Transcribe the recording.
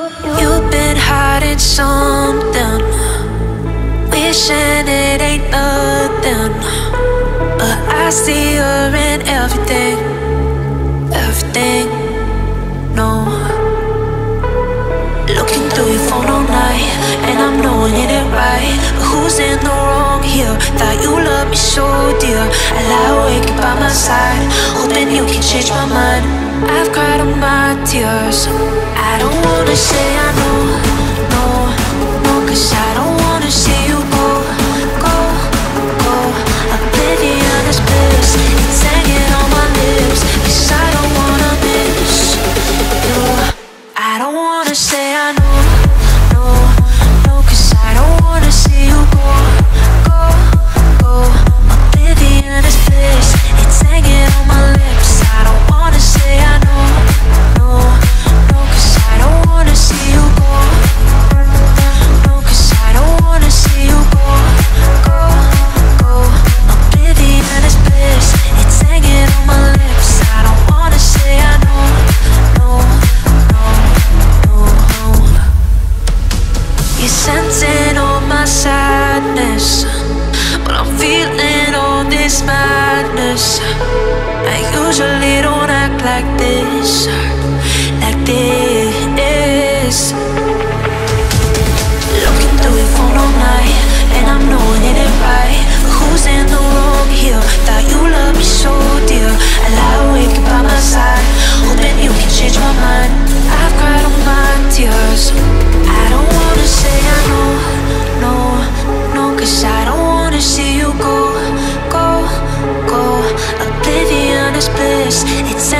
You've been hiding something, wishing it ain't nothing. But I see her in everything, everything. No, looking through your phone all night, and I'm knowing it ain't right. But who's in the wrong here? Thought you loved me so dear. I lie awake by my side, hoping you can change my mind. I've cried all my tears. I don't wanna say I know, no, no, cause I don't madness. But I'm feeling all this madness. I usually don't act like this. It's